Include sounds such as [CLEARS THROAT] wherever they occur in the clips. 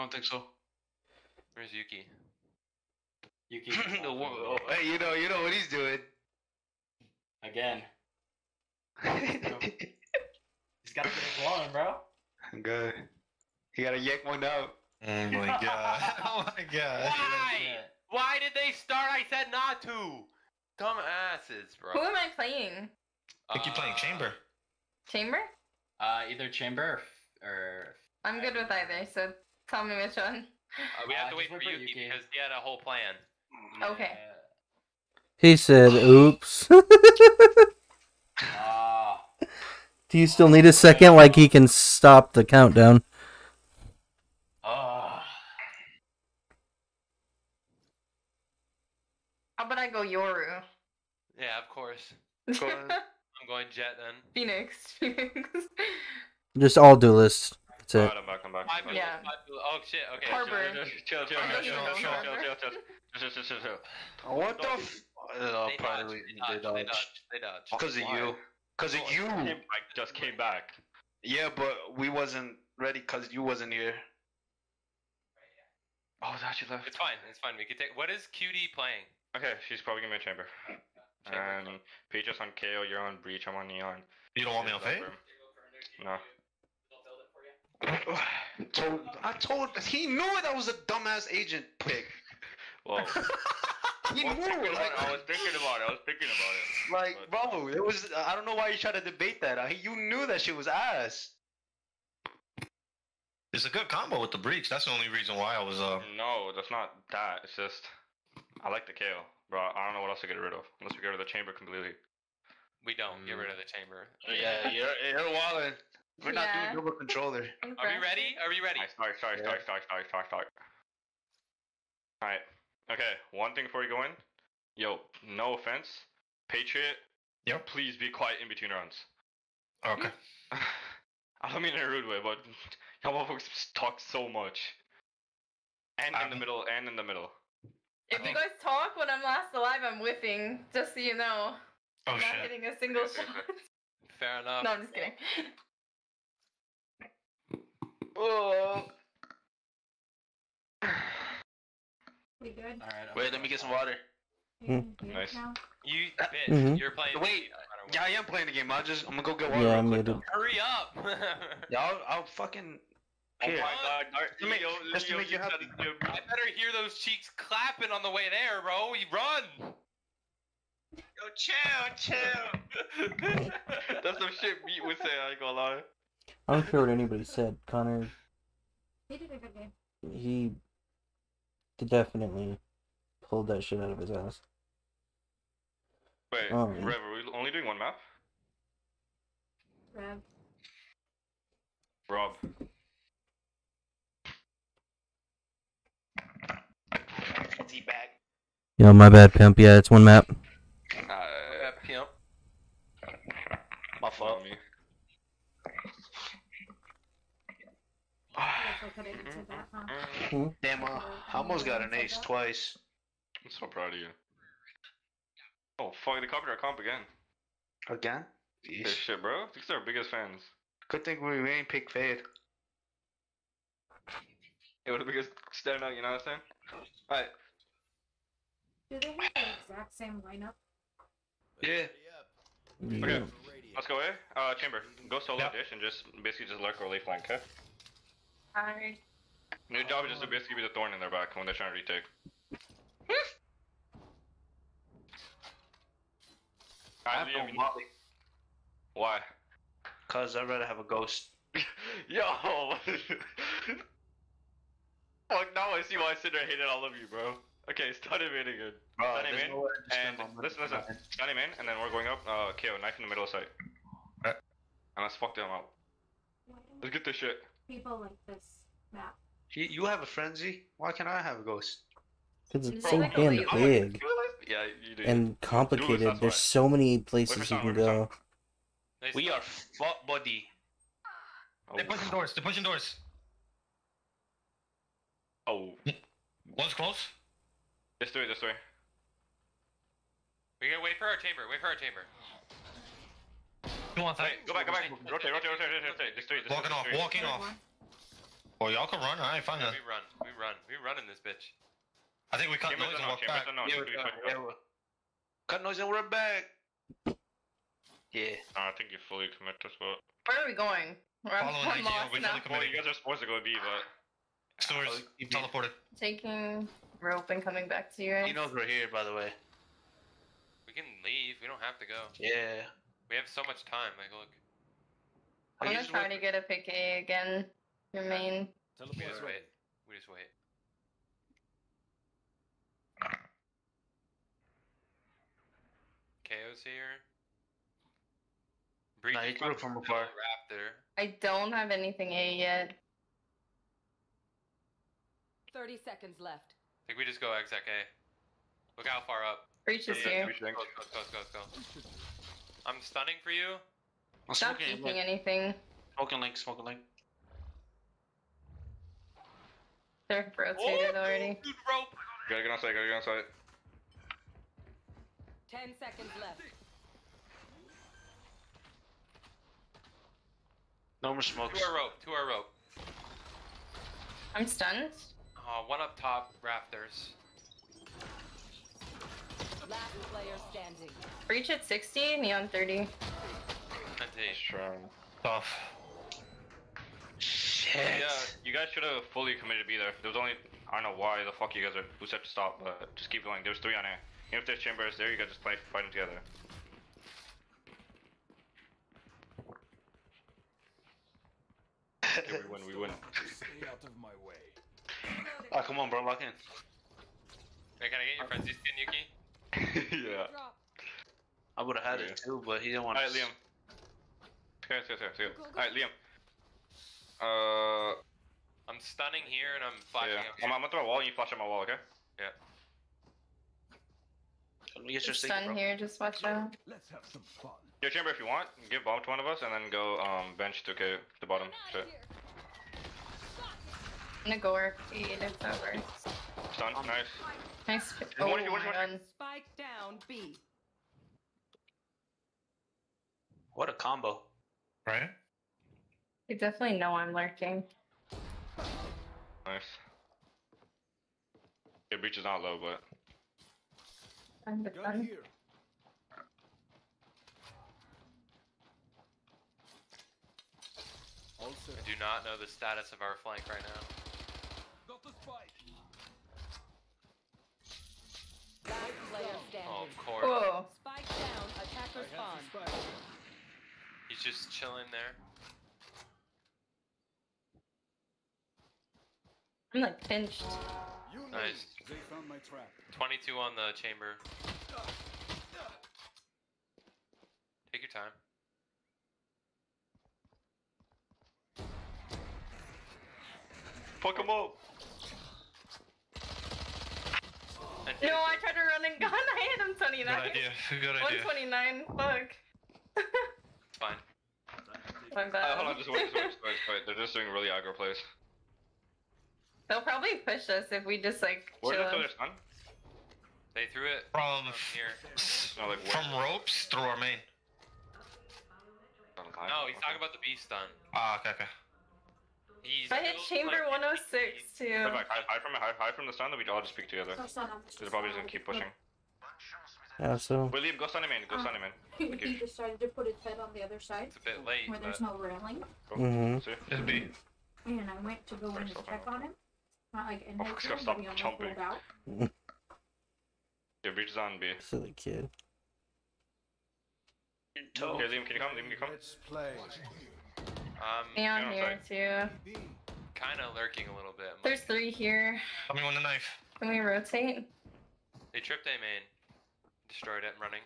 I don't think so. Where's Yuki? Yuki. [LAUGHS] The wo- oh, hey, you know, you know what he's doing. Again. [LAUGHS] He's gotta get it going, bro. Good. He gotta yank one out. [LAUGHS] Oh my god. oh my god. Why? Why did they start? I said not to. Dumb asses, bro. Who am I playing? I think you're playing Uh, chamber. Chamber? Uh, either chamber or, or I'm good with either, so tell me which one. Uh, we have Uh, to wait for wait for Yuki, Yuki. because he had a whole plan. Okay. He said, oops. [LAUGHS] Ah. Do you still need a second like he can stop the countdown? Ah. How about I go Yoru? Yeah, of course. [LAUGHS] Go ahead. I'm going Jett then. Phoenix. [LAUGHS] Phoenix. Just all duelists. That's it. Alright, I'm back, I'm back. Five Yeah. five oh shit, okay. Harbor. Chill, chill, chill, chill, chill, chill, chill, chill, chill, chill, chill. What the? F- They probably dodged, they dodged, they they dodged. dodged, they dodged. Because of you. Because of you. Came back, just came back. Yeah, but we wasn't ready because you wasn't here. Oh, that she left. It's fine, it's fine. We can take. What is QD playing? Okay, she's probably gonna be in chamber. Chamber. Um, and Peaches on KO, you're on Breach, I'm on Neon. You don't want me on Fade? No. Told, I told he knew that was a dumbass agent pick. Well, [LAUGHS] He knew, thinking about like. I was thinking about it. I was thinking about it. like, bro, it was. I don't know why you tried to debate that. I, you knew that shit was ass. It's a good combo with the breach. That's the only reason why I was uh No, that's not that. It's just I like the KO, bro. I don't know what else to get rid of unless we get rid of the chamber completely. We don't get Mm. rid of the chamber. Yeah, you're you're wildin'. We're not Yeah. doing double controller. [LAUGHS] Are we ready? Are we ready? Alright, start, start, Yeah. start, start, start, start, start. Alright. Okay, one thing before we go in. Yo, no offense. Patriot, Yep. please be quiet in between rounds. Okay. [LAUGHS] [LAUGHS] I don't mean in a rude way, but y'all motherfuckers talk so much. And in the Um, middle, and in the middle. If you guys talk when I'm last alive, I'm whiffing. Just so you know. Oh I'm not shit. hitting a single shot. Fair enough. no, I'm just kidding. Oh. We good? Alright. Wait, let me get some water. You good Nice. now? You bitch. Mhm. You're playing. Wait, me, no matter. Yeah, I am playing the game. I just I'm gonna go get water. Yeah, real I'm quick, muted. Hurry up. [LAUGHS] Yeah, I'll, I'll fucking. Oh Here. my god, Dar- To make- Leo, just to make you said happy. I better hear those cheeks clapping on the way there, bro. You run. Yo, chill, chill. [LAUGHS] That's some shit Meat would say, I ain't gonna lie. I don't care what anybody said. Connor, He did a good game. he definitely pulled that shit out of his ass. Wait, Oh, Rev, are we only doing one map? Rev. Rob. Empty bag. Yo, my bad, pimp. Yeah, it's one map. Uh, Yeah, pimp. My fault. follow me. Yes, I could have answered that, huh? Damn, uh, I almost got an ace twice. I'm so proud of you. Oh, fuck, they copied our comp again. Again? This shit, bro. These are our biggest fans. Good thing we, we ain't pick Fade. It would the biggest stand out, you know what I'm saying? Alright, Do they have the exact same lineup? Yeah. Yeah. let's go away. Uh, Chamber, go solo Yep. dish and just basically just lurk or lay flank, okay? Hi. Your job is just to basically be the thorn in their back when they're trying to retake. [LAUGHS] I have no Liam, molly. Why? Cause I'd rather have a ghost. [LAUGHS] Yo! [LAUGHS] Fuck, now I see why I hated all of you, bro. Okay, start invading good. Bro, Start there's in, nowhere and spend listen, listen. Stun him in, and then we're going up. Uh, KO, knife in the middle of sight. Alright. And let's fuck them up. Let's get this shit. people like this map? You, you have a frenzy? Why can't I have a ghost? Because it's It's so like damn leaf. Oh, big Yeah, you do. and complicated. that's There's why. so many places for you can go. Nice We are fuck buddy. Oh. They're pushing doors. They're pushing doors. Oh, One's close. this way, this way. We gotta wait for our chamber. Wait for our chamber. Two on site. Wait, go back, go back. Rotate, rotate, rotate, rotate, rotate. This way, this way. Walking this off. way. Walking Third off. One. Well, y'all can run. I ain't fine Yeah, we run. We run. We run in this bitch. I think we cut Chambers noise and unknown, walk Chambers back. unknown. Yeah, you we're, can uh, quick yeah, cut noise and we're back. Yeah. Uh, I think you fully commit to spot. Where are we going? We're I'm, Following I'm lost we now. fully Well, you guys are supposed to go B, but Sewers, you mean- teleported. Taking rope and coming back to you. He knows we're here, by the way. We can leave. We don't have to go. Yeah. We have so much time. Like, look. I'm gonna just try to get a pick A again. Your main. We just wait. We just wait. KO's here. Breach Nah, he is threw it about from afar. Raptor. I don't have anything A yet. 30 seconds left. I think we just go exec A. Look how far up. Breach is Yeah, here. we should- Go, go, go, go, go. I'm stunning for you. I'm Not smoking, peeking link. anything. smoking link, smoking link. They're rotated already. Dude, rope. gotta get on site, gotta get on site. 10 seconds left. No more smokes. To our rope. To our rope. I'm stunned. Uh, one up top. Rafters. Last player standing. Breach at 60, neon 30. Indeed. Strong. Tough. Shit. Yeah, you guys should have fully committed to be there. There was only I don't know why the fuck you guys are who said to stop, but just keep going. There's three on A. Even if there's chambers there, you guys just play fight them together. [LAUGHS] Okay, we win, we win. Stay out of my way. Ah, come on, bro, lock in. Hey, can I get your frenzy skin, Yuki? [LAUGHS] yeah. I would have had Yeah. it too, but he didn't want to. Alright. Liam. Okay, okay, okay, okay. Alright, Liam. Uh, I'm stunning here and I'm flashing yeah. up I'm. I'm gonna throw a wall and you flash on my wall, okay? Let me get your stick, Stun bro. here, just watch out. Let's have some fun. Your chamber if you want. Give bomb to one of us and then go um bench to okay, the bottom. Shit. I'm gonna go arcade, it's over. Stun, nice. Nice. p- You Oh want- you want- my you want- god. Spike down B. What a combo. Right? You definitely know I'm lurking. Nice. Your breach is not low, but I'm the fun. I do not know the status of our flank right now. Last player standing. Oh, of course. Whoa. Spike down. Attacker spawn. He's just chilling there. I'm like pinched. Nice. 22 on the chamber. Take your time. fuck him up. No, I tried to run and gun. I hit him 29. Good idea. Good idea. 129. Fuck. It's fine. [LAUGHS] My Uh, bad. hold on, just wait, just wait, just wait, just wait. They're just doing really aggro plays. They'll probably push us if we just like Where did they throw their stun? They threw it From from here. [LAUGHS] No, like from ropes through our main. No, he's talking about the B stun. Ah, okay, okay. He's I hit chamber like, 106 too. Hide, hide from it, hide, hide from the stun, then we all just speak together. So stun him. They're probably just gonna keep pushing. Yeah, so Wait, Liam, go stun him in, go stun him in. [LAUGHS] He, Okay. he decided to put his head on the other side It's a bit late, where but there's no railing, Go. Mhm. See? Just B. and I went to go in and check on him. Not like in Oh, his he's gonna stop but he almost jumping. pulled out. [LAUGHS] Your breach is on B. silly kid. Toe. Okay, Liam, can you come? Liam, can you come? um, Neon on here too. kind of lurking a little bit. I'm There's three here. Tell me when the knife. Can we rotate? They tripped A main. Destroyed it, running.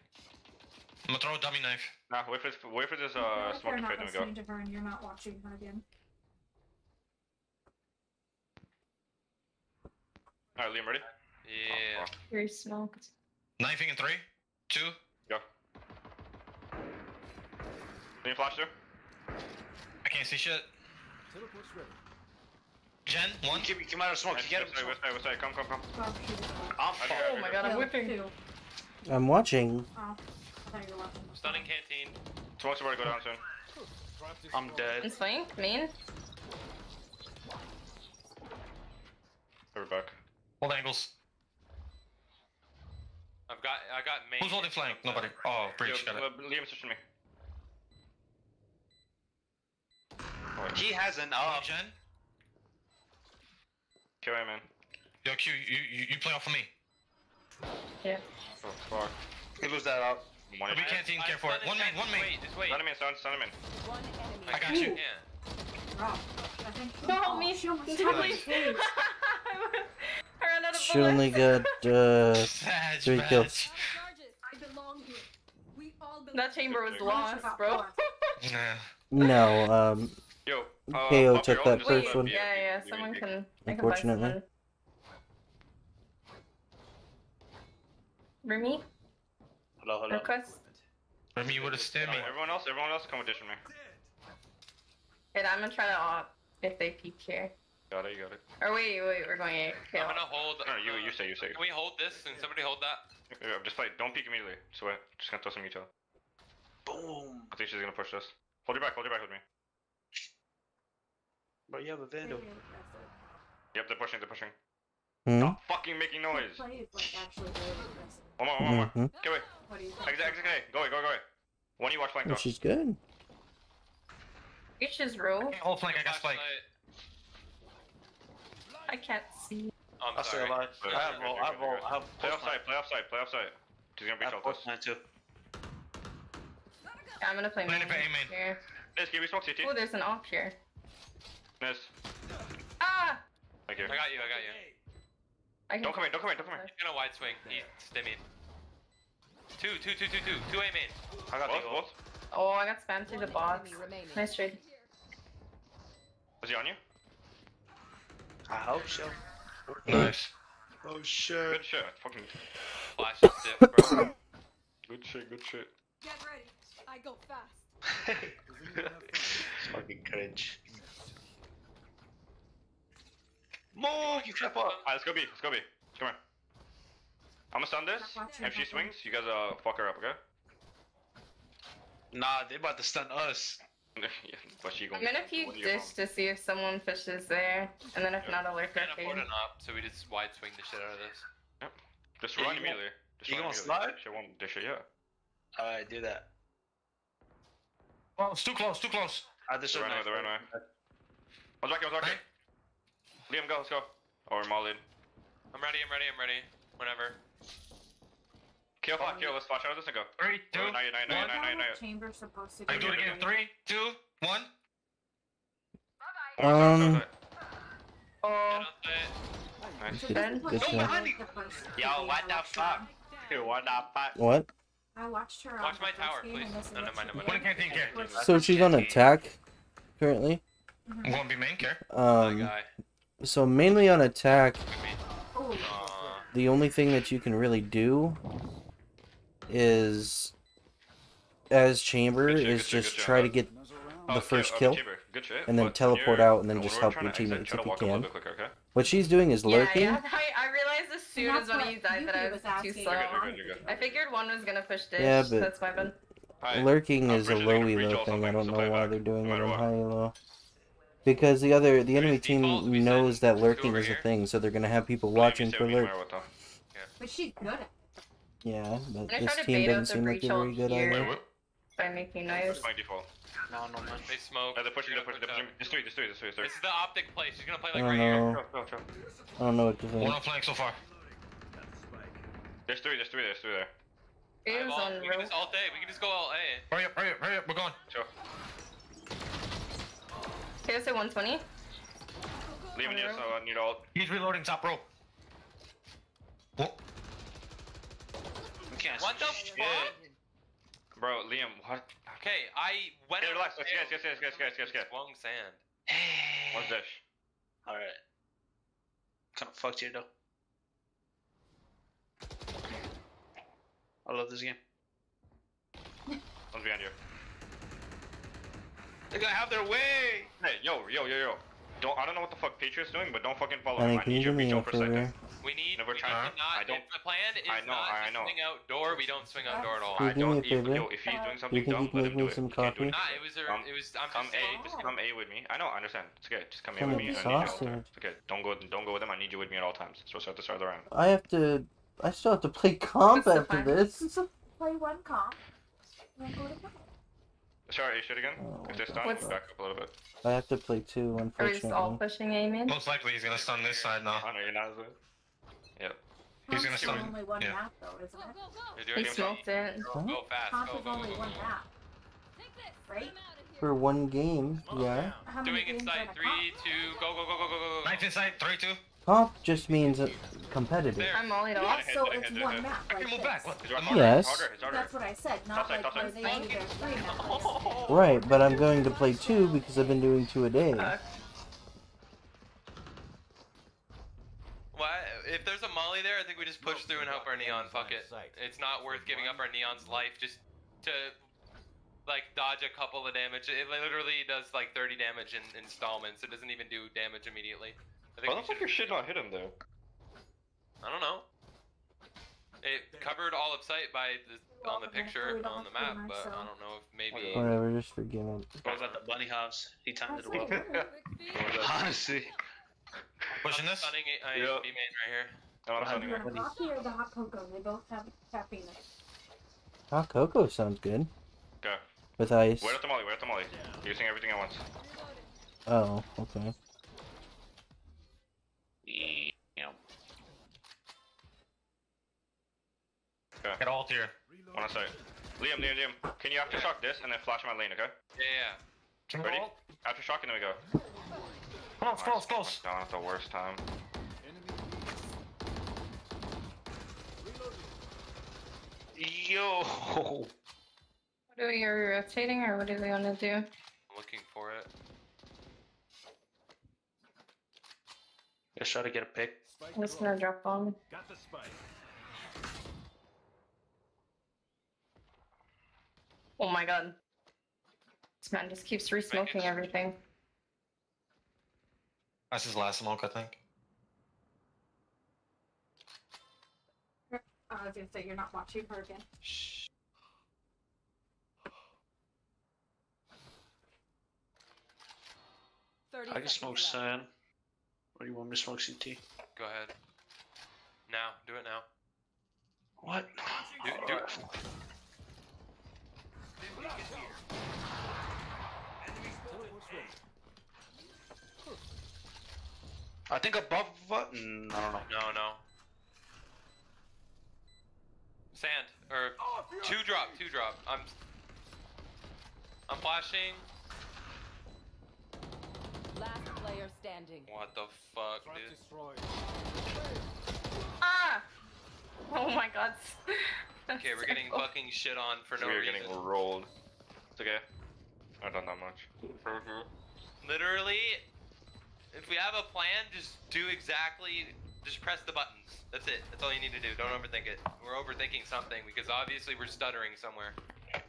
I'm gonna throw a dummy knife. Nah, wait for this, wait for this uh, smoke you're to not fade, then we go. listening to her and you're not watching her again. Alright, Liam, ready? Yeah. Oh, Three smoked. Knifing in three, two. Go. Liam, flash through. I can't see shit. Jen, one. Keep, keep him out of smoke. Nice, You get him. west side, west side, come, come, come. Oh, she was like, I'm Oh my god, I'm whipping. two. I'm watching. Oh, I you were watching. the Stunning phone. canteen. Smoke's about to go down soon. I'm dead. It's flank, main. Chamber back. Hold angles. I've got I got main. Who's holding flank? Nobody. Oh, breach. Yo, Got it. uh, Liam, switch to me. He has an up. Jen. Okay, wait, man. Yo, Q, you, you, you play off of me. Yeah. Oh, fuck. He lose that up. One We can't even care for it. One main, one main. Wait, just wait. Stun him in, stun, stun him in. One enemy. I got you. Yeah. Rob, [LAUGHS] I think. Don't help me. She almost She only got uh Three bad. kills. I belong here. We all belong That chamber was lost, bro. [LAUGHS] Nah. no, um [LAUGHS] Yo, uh, KO up took that first let one. me- Yeah, yeah. Someone can. I can buy Unfortunately. someone. Remy, Hello, hello. request. Remy would have stabbed me. Everyone else, everyone else, come audition me. And I'm gonna try to op if they peek here. Got it, you got it. Or wait, wait, we're going A. Okay, I'm gonna hold. No, you, you say, you say. Can we hold this and somebody hold that? Yeah, just fight. Don't peek immediately. Sweat. Just gonna throw some util. Boom. I think she's gonna push this. Hold your back. Hold your back with me. Bro, you have a vandal. Yep, they're pushing. They're pushing. hmm? Stop fucking making noise. Play is like actually really impressive. One more. One more. hmm Get away. What do you think? Exit. Exit. Go away. Go away. Go away. One you watch flank Oh, she's good. Reach his row. Hold flank, I got spike. I can't see. Oh, I'm I'll stay sorry. alive. I have good, roll. I have good, roll. I have Play offside. Play offside. Play offside. She's gonna be have shot this. post man too. Yeah, I'm gonna play Play main it for A main. here. Nice, give me smoke CT. Oh, there's an op here. Nice. Ah! Thank you. I got you. I got you. I Don't come in. Don't come in. Don't come in. He's gonna wide swing. He's stimming. Two, two, two, two, two. Two A main. I got Both. Both. Oh, I got spammed through the One bots. enemy remaining. Nice trade. Was he on you? I hope so. Nice. Oh shit. Good shit. Fucking. Flash is stiff, bro. [COUGHS] Good shit. Good shit. Get ready. I go fast. [LAUGHS] it's fucking cringe. Move, you crap up. Alright, let's go B. Let's go B. Come here. I'm gonna stun this. If she swings, you guys uh fuck her up, okay? Nah, they about to stun us. Yeah, [LAUGHS] but she I'm gonna. gonna peek what dish to see if someone fishes there, and then if Yeah. not, I'll lurk Can't her afford fade. so we just wide swing the shit out of this. Yep. Just Yeah, run immediately. Just you run gonna slide? She won't dish it, yeah. Alright, do that. Oh, it's too close, too close. I just They ran away, they ran away. I was back, I was back. Right? Liam, go, let's go. Or Maulid. I'm ready. I'm ready. I'm ready. Whenever. Kill, flash, kill, let's flash out of this and go. Three, two, Oh, one. supposed to I do it again. Three, two, one. One more, Um, sorry, Oh, Get up there. Nice. then. Good shot. Yo, what the fuck? Yo, what the fuck? What? I watched her. Watch on my the tower, first game please. and this is No, no, what mind, she no, did. mind. One canteen care. Was- So she's on attack currently. I'm gonna be main care. My Um guy. so mainly on attack, Good main. Oh, Aw. the only thing that you can really do is as chamber Good is good shit, good just shit. try to get Oh, the first uh, kill. Good shit. and then but teleport out and then just help your teammates try to if you walk a little can. quicker, okay? What she's doing is lurking. yeah. I, I realized as soon as one of you died that I was was too slow. You're you're. I figured one was gonna push dish. Yeah, but- That's my bad. Lurking I'm is a pretty low gonna elo thing. I don't know why back, they're doing no it matter in what. high elo. Because the other the enemy team knows that lurking is a thing, so they're gonna have people watching for we lurk. matter what, though. but she's good at it. Yeah, but I'm this team bait out doesn't seem like they're very good here. at Wait, By making noise. By default. No, no, man. They smoke. Yeah, they're pushing, they're pushing, gonna they're pushing. Just three, just three, just three, just three. This is the optic play. She's gonna play like don't right here. know. Go, go, go. I don't know what to One think. on flank so far. There's three, there's three, there's three there. It was on We can just all day. We can just go all A. Hurry up, hurry up, hurry up. We're going. Sure. KSA 120. Liam and you, so I need all. He's reloading top row. Oh, We What the shit. fuck? Bro, Liam, what? Okay, I went. Hey, on relax, the let's get, tail. get, get, get, get, get, get. Swung sand. What's this? [SIGHS] Alright. Kinda fucked here though. I love this game. One's behind you. They're gonna have their way! Hey, yo, yo, yo, yo. Don't, I don't know what the fuck Patriot's doing, but don't fucking follow I him. I can you need give your me reach a for a second. Favor? We need. Never we trying to not. I don't. The plan is I know, not I to know. swing outdoor, we don't swing outdoor at all. I do me a don't. If, favor? yo, if he's doing something you dumb, can let him me do it. some You can't do coffee? it. Nah, it was a, Come- it was. I'm Come just A, saying. just come A with me. I know, I understand. It's okay. Just come A with me. I need you all the sausage. time. It's okay. Don't go. Don't go with him. I need you with me at all times. So start the start of the round. I have to. I still have to play comp What's after this. Play one comp. Go to bed. Sorry, shoot again. Oh, If they're stunned, What's- back up a little bit. I have to play two, Are we just all pushing A mid? Most likely he's gonna stun this side now. I know you're not as well. Yep. He's gonna Comp's start- only one yeah. map though, isn't it? You're He doing it. smoked it. Go, go fast. Comp Go, is go, go, only go, one go. map, right? For one game, yeah. How many Doing games are in inside a three, two, go, go, go, go, go, go, go. Knife inside, three, two. Comp just means uh, competitive. There. I'm mollied Yeah, off. so it's one hit. map I can move back. What? Harder. Yes. Harder. Harder. That's what I said, not like top where they do their three maps. Right, but I'm going to play two because I've been doing two a day. Uh, Why? If there's a molly there, I think we just push through and help our neon. Fuck it. It's not worth giving up our neon's life just to like dodge a couple of damage. It literally does like 30 damage in installments. It doesn't even do damage immediately. I think Why we the fuck your shit not hit him though? I don't know. It covered all of sight by the on the picture on the map, but I don't know if maybe. Okay. Whatever, just forgive it. What about the bunny house? He timed it well. [LAUGHS] Honestly. Pushing I'm this. stunning a, a Yeah. B main right here. No, I'm Behind stunning You him. want or the hot cocoa? They both have caffeine. Hot cocoa sounds good. Okay. With ice. Wait at the molly. Wait at the molly. You're using everything at once. Oh, okay. Yeah. Get alt here. One on site. Liam, Liam, Liam. Can you aftershock this and then flash my lane, okay? Yeah, yeah. Ready? alt? Aftershock and then we go. Close, close, close. Down at the worst time. Yo. what are we are we rotating or what do we want to do? I'm looking for it. Let's try to get a pick. I'm just gonna drop bomb. Got the spike. Oh my god. This man just keeps re-smoking everything. That's his last smoke, I think. I was gonna say you're not watching her again. Thirty I can smoke seconds left. sand. Or you want me to smoke CT? Go ahead. Now, do it now. What? Do, do it. I think above what? Mm, I don't know. No, no. Sand or two drop, two drop. I'm I'm flashing. Last player standing. What the fuck, dude? Ah! Oh my god. [LAUGHS] Okay, we're getting fucking shit on for no we are reason. getting rolled. It's okay. I've done that much. Literally, if we have a plan, just do exactly. Just press the buttons. That's it. That's all you need to do. Don't overthink it. We're overthinking something because obviously we're stuttering somewhere.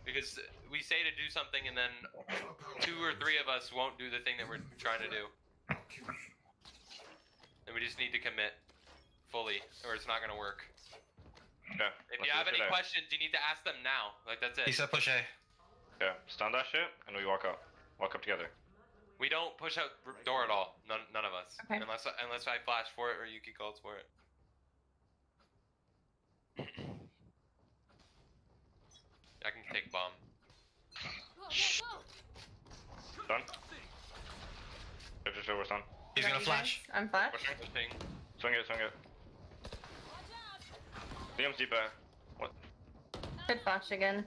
Because we say to do something and then two or three of us won't do the thing that we're trying to do. And we just need to commit fully, or it's not gonna work. Okay. If you have any today. questions, you need to ask them now. Like that's it. He it. said push A. Yeah. Stun that shit and we walk up. Walk up together. We don't push out r- door at all. None, none of us. Okay. Unless unless I flash for it or Yuki calls for it. I can take bomb. Done? If just over stun. He's gonna flash. I'm flash. Pushing, pushing. Swing it, swing it. Liam's deep What? Hit flash again.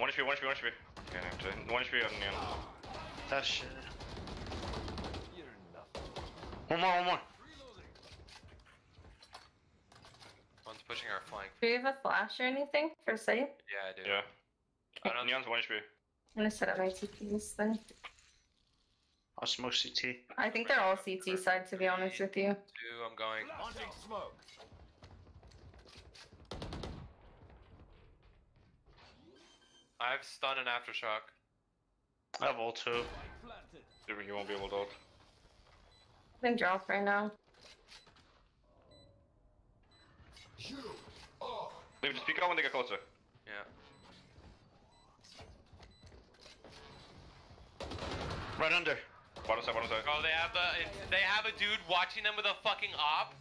One HP, one HP, one HP. Okay, no, one HP on the end. That shit. One more, one more. One's pushing our flank. Do you have a flash or anything for safe? Yeah, I do. Yeah. I don't Neon's one HP. I'm gonna set up my TPs then. I'll smoke CT. I think they're all CT side to be honest with you. Two, I'm going. I have stun and aftershock. I have ult too. You won't be able to ult. Then drop right now. Liam, just peek out when they get closer. Yeah. Right under. Bottom side, bottom side. Oh, they have the they have a dude watching them with a fucking op.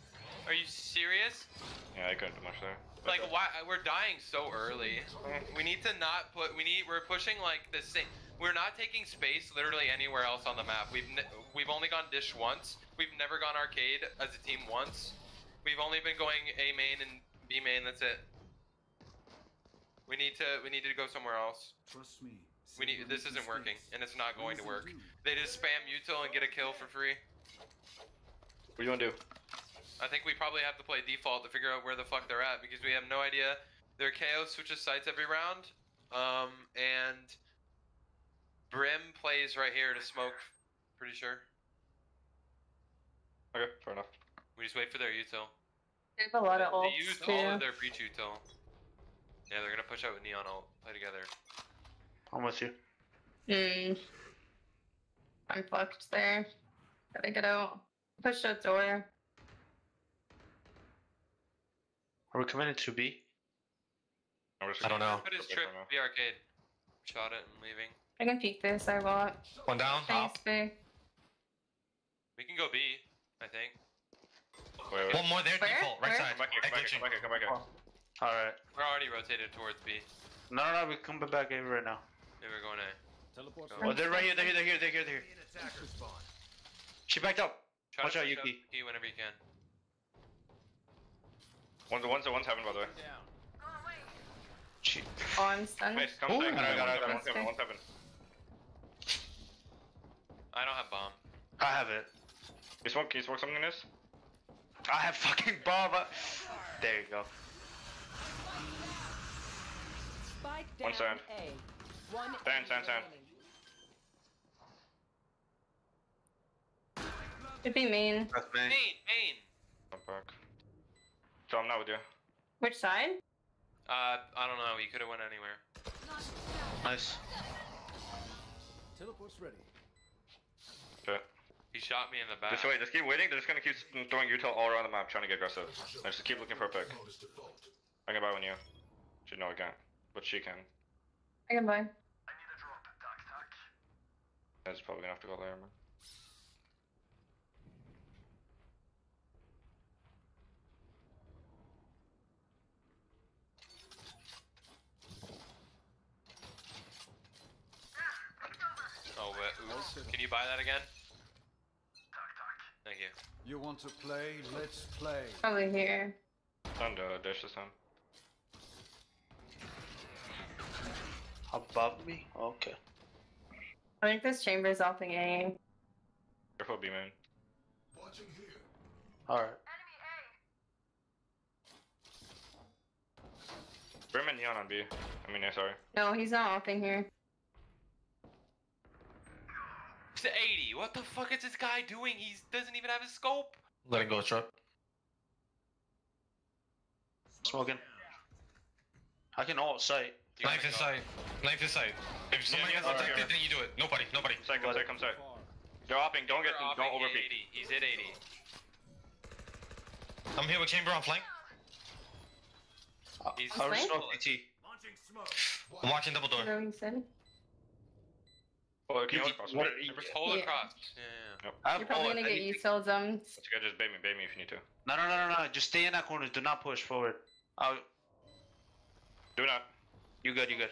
Are you serious? Yeah, I couldn't do much there. Like why we're dying so early. We need to not put we need we're pushing like the same we're not taking space literally anywhere else on the map. We've ne- we've only gone dish once. We've never gone arcade as a team once. We've only been going A main and B main. That's it. We need to we need to go somewhere else. Trust me. We need this isn't working and it's not going to work. They just spam util and get a kill for free. What do you want to do? I think we probably have to play default to figure out where the fuck they're at because we have no idea. Their KO switches sites every round. Um, and Brim plays right here to smoke. Pretty sure. Okay, fair enough. We just wait for their util. They have a lot of They ults used too. all of their breach util. Yeah, they're gonna push out with Neon ult. Play together. I'm with you. Hmm. I'm fucked there. Gotta get out. Push out door. Are we committed to B? And we're I don't know. Put his trip for now. the arcade. Shot it and leaving. I can peek this, I want. One down, Thanks, top. big. We can go B, I think. Wait, wait. One more there, Where? default, right Where? side. Come back here, come back here, come back here, come back here. Alright. We're already rotated towards B. No, no, no, we come back A right now. Yeah, we're going A. Teleport. Oh, they're right here, they're here, they're here, they're here, they're here. She backed up. Try Watch to out, push Yuki. Yuki whenever you can. One's one's one's heaven, by the way. She. Oh, I'm stunned. Mace, come Ooh. second. I got it, I. One's heaven, one's heaven. I don't have bomb. I have it. Can you smoke, can you smoke something in this? I have fucking bomb. uh, There you go. Spike One down sand. A. One Sand, enemy sand, sand. remaining. Could be mean. That's me. Main, main. I'm back. So I'm not with you. Which side? Uh, I don't know. You could have went anywhere. Nice. Teleport's ready. Okay. He shot me in the back. Just wait, just keep waiting. They're just gonna keep throwing util all around the map, trying to get aggressive. And just keep looking for a pick. I can buy one you. She no, I can't. But she can. I can buy. That's probably gonna have to go there, man. Oh, wait, oops. Can you buy that again? Thank you. You want to play? Let's play. Probably here. Done the dish this time. Above me? Okay. I think this chamber is off A. Careful B man. Watching here. Alright. Brim and Neon on B. I mean, yeah, sorry. No, he's not offing here to 80. What the fuck is this guy doing? He doesn't even have a scope. Let him go, truck. Smoking. I can all sight. Knife in sight. Knife in sight. If somebody yeah, has right. it, then you do it. Nobody, nobody. I'm Come I'm sorry, They're opping, don't get, They're don't overbeat. He's at 80. I'm here with Chamber on flank. He's I'll just PT. I'm watching double door. Well, it can Holocaust. It was Holocaust. Yeah, yeah. yeah. Yep. You're probably gonna get usedled them. You good. Just bait me, bait me if you need to. No, no, no, no, no. Just stay in that corner. Do not push forward. Oh. Do not. You good? You good?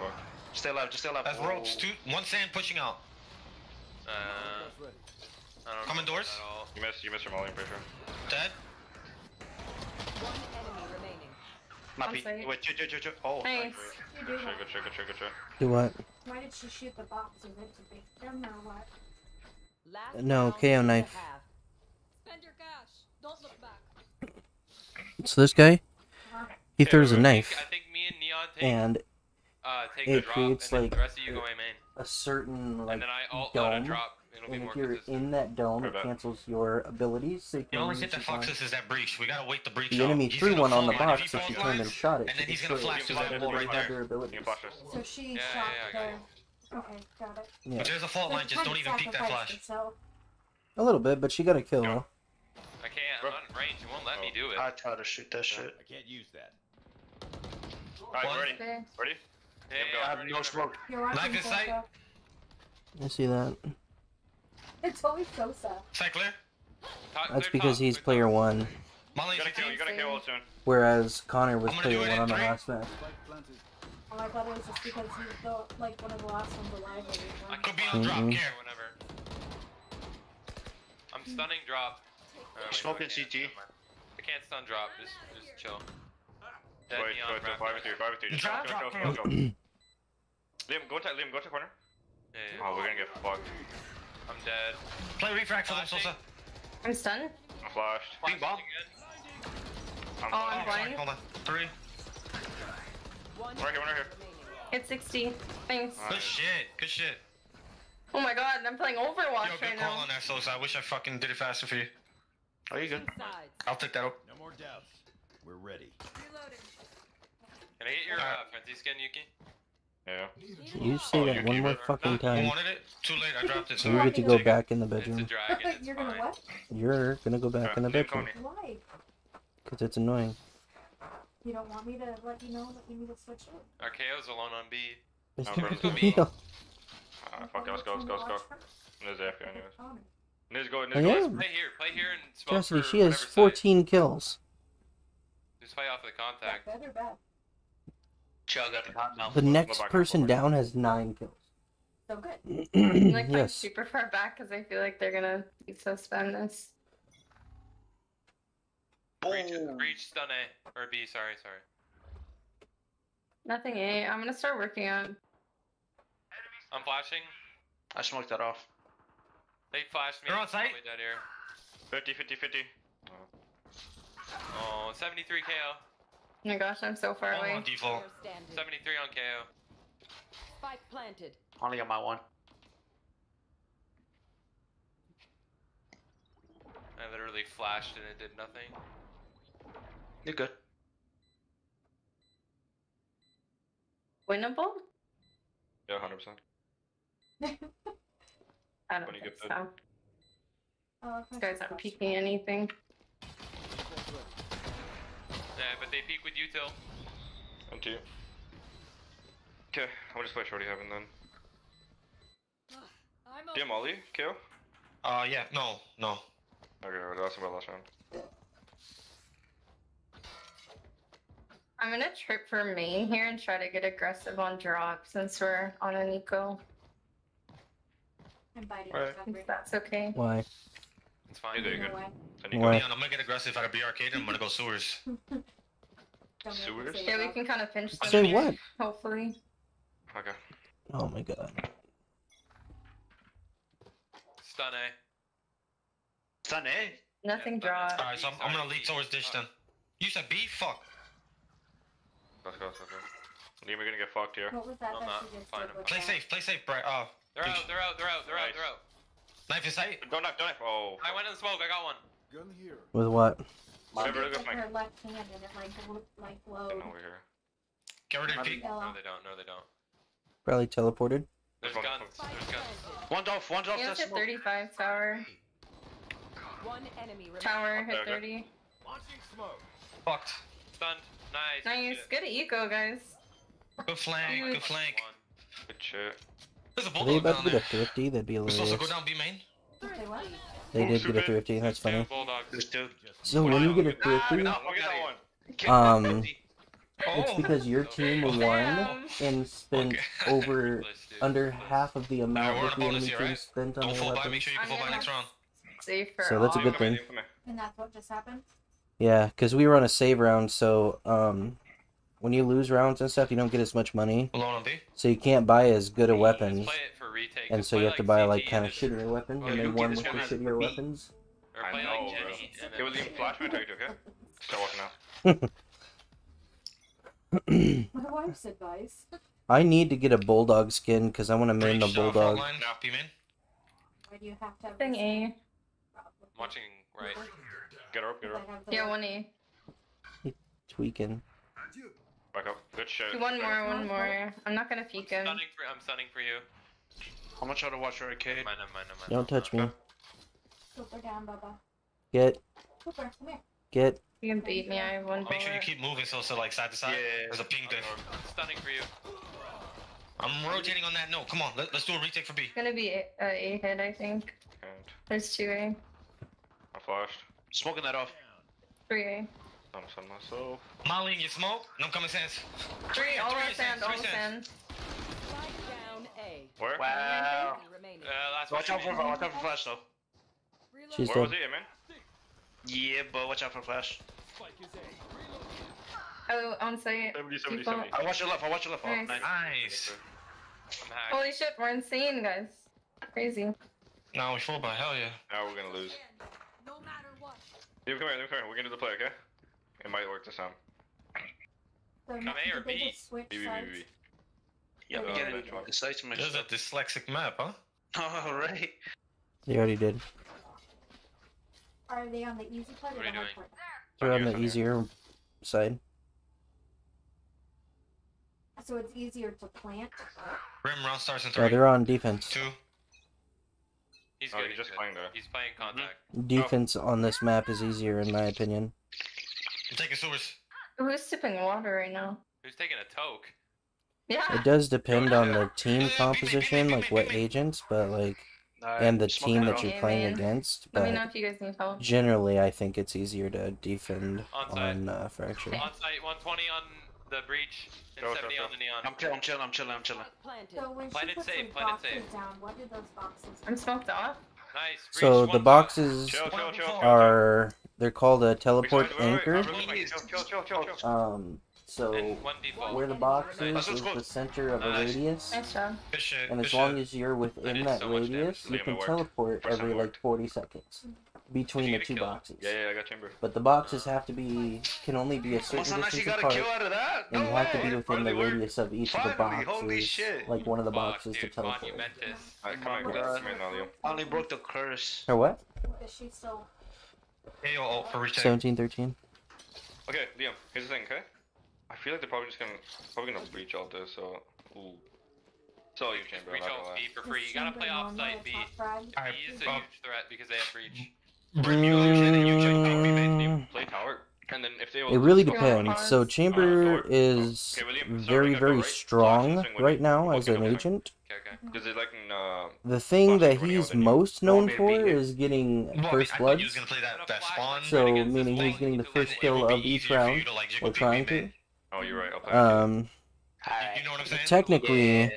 Work. Stay alive. Just stay alive. That's ropes. Two. One sand pushing out. Uh, I Common doors. You missed. You missed your molly. I'm pretty sure. Dead. One enemy remaining. Mappy. Wait. Ch ch ch ch oh. Nice. nice. Good do what? Why did she shoot the box? Is it to beat them or what? Last No, round KO knife. half. Spend your cash. Don't look back. So this guy, he Yeah, throws a I think- knife, I think me and Neon take, and uh, take it the drop, creates, and like, the rest of you go A main. a certain like and then I alt out a dome. drop. It'll be And more if you're consistent. in that dome, it cancels your abilities. So you The only hit that it fucks us is that breach. We gotta wait the breach The out. enemy He's threw one on the line. If box he if you turned and shot it. And then he's gonna flash through that wall right there. their abilities. Can you flash this? So she Yeah, shot yeah, the. Okay, got it. Yeah. If there's a fault So line, just don't even peek that flash. herself. A little bit, but she got a kill. Yeah. though. I can't. I'm not in range. You won't let me oh. do it. I try to shoot that shit. I can't use that. Alright, ready? Ready? Hey. I'm have no smoke. You're watching Knife in sight. I see that. It's always Sosa. Side clear. Top- That's because top, he's player top. one, Molly, You gotta kill, you gotta kill soon. whereas Connor was I'm gonna do player one on the last match. Oh, I thought it was just because he's the like one of the last ones alive. I. Could be on drop, Mhm. care. Or whatever. I'm stunning drop. Oh, wait, no, I Smoking can't. CT. I can't stun drop. Just, just chill. Dead Wait, neon wait, wait, five up. or three, five or three. Just Drop, go, go, drop, go, go, go. [CLEARS THROAT] Liam, go to Liam, go to corner. Yeah, yeah. Oh, we're gonna get fucked. I'm dead. Play refract for them, Flashing. Sosa. I'm stunned. I'm flashed. Bing bong. Flashing. I'm Oh, I'm flashed. blind. Hold on. Three. One right here, one right here. Hit 60. Thanks. Alright. Good shit. Good shit. Oh my god, I'm playing Overwatch Yo, right good call now. on that, Sosa. I wish I fucking did it faster for you. Are you good? I'll take that up. No more doubts. We're ready. Reloading. Can I get your Alright. uh, frenzy skin, Yuki? Yeah. You say Oh, that one more fucking You time. wanted it? Too late. I dropped it. You Sorry. get to go it. back in the It's a bedroom. dragon. It's You're gonna what? You're gonna go back in the bedroom Why? because it's annoying. You don't want me to let you know that you need to switch it? Archaeo's alone on B. It's No, not bro. a big deal. Ah, fuck it, let's go, let's go, let's go. There's AFK anyways. Oh, Let's go, let's I go. am. Play here. Play here and smoke Chastity, for she has whatever side. 14 kills. Just play off of the contact. Bad or bad? Chug at the. The next person forward. down has nine kills. So good. [CLEARS THROAT] I'm like yes. super far back because I feel like they're gonna be so spam this. Breach, Boom. breach stun A. Or B, sorry, sorry. Nothing A. I'm gonna start working on. I'm flashing. I smoked that off. They flashed me. They're on site? Dead here. 50, 50, 50. Oh, 73 KO. Oh my gosh, I'm so far All away. on default. 73 on KO. Spike planted. Only got my one. I literally flashed and it did nothing. You're good. Winnable? Yeah, 100%. [LAUGHS] I don't When you think get so. Oh, These guys aren't peeking anything. Yeah, but they peek with you till. And two. Okay, I'll just play Shorty Heaven then. [SIGHS] I'm Do you have Molly, KO? Uh, yeah. No, no. Okay, well, that's about last round. I'm gonna trip for main here and try to get aggressive on drop since we're on an eco. I'm biting Right. recovery. If that's okay. Why? It's fine. Either you No good. Then you go. Leon, I'm gonna get aggressive out of B arcade and I'm gonna go sewers. [LAUGHS] Don't make me Sewers? Yeah, we can kind of pinch them. Say what? Hopefully. Okay. Oh my god. Stun A. Stun A. Nothing Yeah, draw. Alright, so I'm, I'm gonna lead towards ditch then. You said B? Fuck. Let's go, let's go. Liam, you're gonna get fucked here. What was that I'm that not. Fine, I'm Play that? safe, play safe, Bright. Uh, They're out, they're out, they're out, they're out, they're out. Knife in sight. Don't knife, don't knife. Oh. I went in the smoke, I got one. Gun here. With what? She Whatever, look at my- her left hand and it like gl- like glowed. Getting over here. Get rid of I'm- peek. No, they don't, no, they don't. Probably teleported. There's guns, there's guns. One's off. One's off. Yeah, That hit 35 tower. One enemy. Tower hit 30. Launching smoke. Fucked. Stunned. Nice. Nice. shit. Good eco, guys. Good flank, good flank. Good shit. There's a Are they bulldog about to get a there. thrifty? That'd be We're supposed to go down B main. They did get a thrifty. That's funny. bulldogs. There's two. So when you get a Ah, thrifty, no, I'll get that one. Kick Um, it's Oh. because your team won and spent [LAUGHS] over under half of the amount that on a the enemy team spent on Don't their fall by. Make weapons. sure you can fall by next round. Safe So that's a good thing. Liam, come here. And that's what just happened? Yeah, because we were on a save round, so um, when you lose rounds and stuff, you don't get as much money, Alone on B. so you can't buy as good a Just weapons, play it for retake. and so you play have to buy CT like kind of then- shittier weapons, Oh, and you then one with the one shittier beat. weapons. Or I play know, like bro. Jenny. and Okay, well, then- Liam, flash me, it, okay? Start walking out. My wife's advice. I need to get a bulldog skin because I want to main the Breach, front bulldog. line, B main. Why do you have to have Thing this A. thing? I'm watching right. Get her up, get her up. I have the- Yeah, 1A. Tweaking. Back up. Good shit. One more, one more. I'm not gonna peek him. For, I'm stunning for you. How much out of watch arcade? Mine, mine, mine, mine. Don't touch okay. me. Cooper down, Bubba. Get. Cooper, come here. Get. You can beat me, I have one Make sure you keep moving so, so like side to side. Yeah, yeah, yeah. There's a ping there. I'm stunning for you. I'm rotating on that note. Come on, let, us do a retake for B. It's gonna be a, uh, a hit, I think. Okay. There's 2A. I flashed. Smoking that off. 3A. Dumps on myself. Molly, you smoke? No common sense. Three, all three sand, all sand. Where? Wow. Uh, watch out for watch out for flash though. She's Where dead. was he, man? Yeah, but watch out for flash. Oh, on site. 70, 70, 70. I watch your left. I watch your left. Nice. nice. nice. Holy shit, we're insane, guys. Crazy. No, we fall by hell yeah. Now we're gonna lose. No matter what. You come here, dude, come here. We're gonna do the play, okay? It might work this time. So, Come A or B? B, B. B, B. Yeah, we Uh, get it. The sights mixed This is a dyslexic map, huh? [LAUGHS] All right. They already did. Are they on the easy part or the hard part? They're on the on here. easier side. So it's easier to plant. Rim round starts in Yeah, three, they're on defense. two. He's Oh, good. he's he's just good. playing there. He's playing contact. Defense on this map is easier in my opinion. I'm taking sewers. Who's sipping water right now? Who's taking a toke? Yeah. It does depend on the [LAUGHS] team composition, like what agents, but like and the team that you're Okay, playing man. against. Let me know But if you guys need help. generally, I think it's easier to defend Onside. on uh, fracture. On site, 120 on the breach, and Go, go, 70 go. on the neon. I'm chill. I'm chilling. I'm chilling. I'm chilling. Planted. So when she puts safe, those boxes safe. down, what do those boxes I'm smoked off. Nice. Breach, So the boxes Chill, chill, chill, chill. are they're called a teleport wait, wait, wait, anchor. Chill, chill, chill, um, so where the box is is the center of a radius, and as long as you're within that radius, you can teleport every like 40 seconds between the two boxes. Yeah, yeah, I got timber. But the boxes have to be can only be a certain distance apart, and you have to be within the radius of each of the boxes, like one of the boxes to teleport. Finally broke the curse. Or what? Is she still? AO ult for retake. 17, 13. Okay, Liam, here's the thing, okay? I feel like they're probably just gonna probably gonna breach all this, so ooh. So you can I'm Breach not ult gonna lie. B for free. You gotta play offsite B. Alright, B is a huge threat because they have breach. Brim, you usually you usually don't be made Mm, new. Play tower, and then if they it really depends. So Chamber uh, is okay, very, very right? strong right now okay, as an agent. Okay, like, uh, the thing that he's most known for is getting well, first blood. So meaning he's getting the first kill of each round. Like, We're trying to. Oh, you're right. Okay. Um, you know technically, yeah.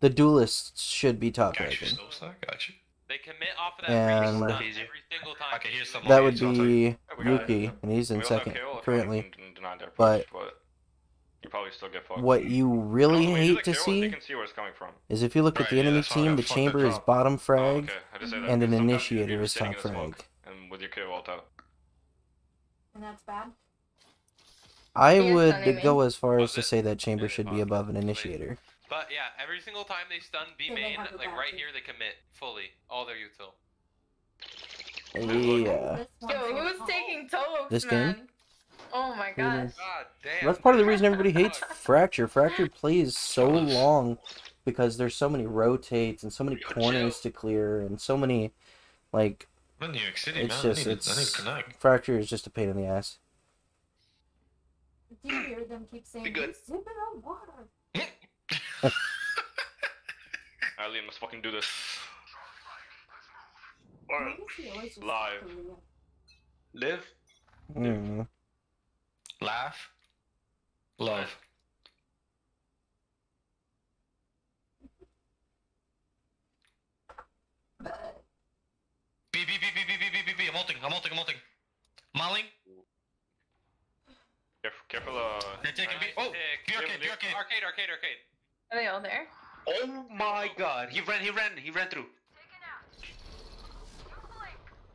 the duelists should be top gotcha, ranking. Gotcha. They commit off of that and every single time. Okay, here's some that would be Yuki, and he's in second currently. But you probably still get fucked. What you really no, hate to see, see is if you look right, at the enemy team, the chamber is bottom frag, oh, okay. and an initiator is top frag. And with your KO out. And that's bad? I would go as far as to say that chamber should be above an initiator. But yeah, every single time they stun B Yeah, main, like right here, they commit fully all their util. Yeah. Yo, gonna who's taking tokes, This game? man? Oh my gosh. God damn. That's part of the reason everybody [LAUGHS] hates Fracture. Fracture plays so long because there's so many rotates and so many corners to clear and so many like I'm in New York City, it's man. just I need, to- I need it's connect. Fracture is just a pain in the ass. Do you hear them keep saying, Be good. Sipping on water"? [LAUGHS] Alright, Liam, let's fucking do this. Why does he always just Live. Korea? Live. Mm. Laugh. Love. B, B, B, B, B, B, B, B, B. I'm ulting, I'm ulting, I'm ulting. Molly. Careful, careful. Uh, They're taking B. Nice Oh, pick. B arcade, B arcade! Arcade, arcade, arcade. Are they all there? Oh my god. He ran, he ran, he ran through.